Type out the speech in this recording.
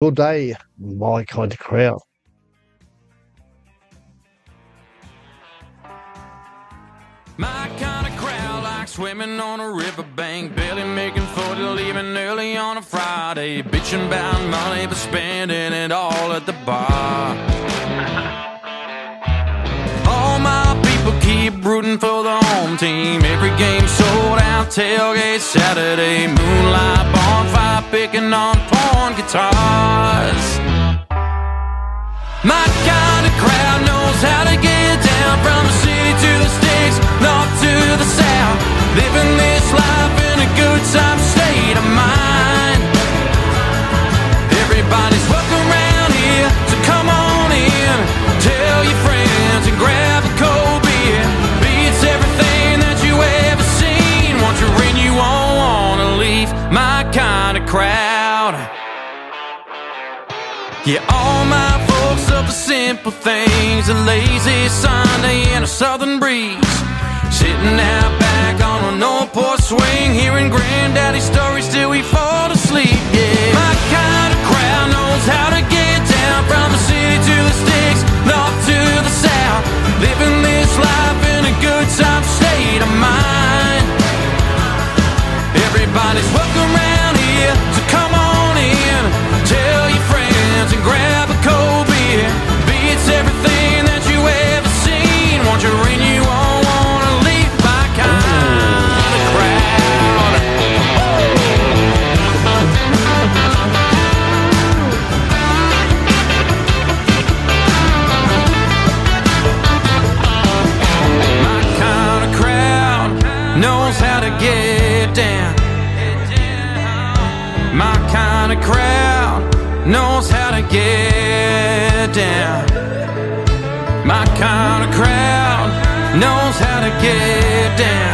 Good day, my kind of crowd. My kind of crowd like swimming on a riverbank, barely making 40, leaving early on a Friday, bitching about money but spending it all at the bar. All my people keep rooting for the home team. Every game sold out, tailgate Saturday, moonlight bonfire, My kind of crowd knows how to get down from the city to the sticks, north to the south. Living this life in a good time state of mind. Everybody's welcome around here, so come on in. Tell your friends and grab a cold beer. Beats everything that you ever seen. Once you're in, you won't wanna leave. My kind of crowd. Yeah, all my love the simple things, a lazy Sunday and a southern breeze. Sitting out back on an old porch swing, hearing granddaddy's stories till we fall knows how to get down. My kind of crowd knows how to get down. My kind of crowd knows how to get down.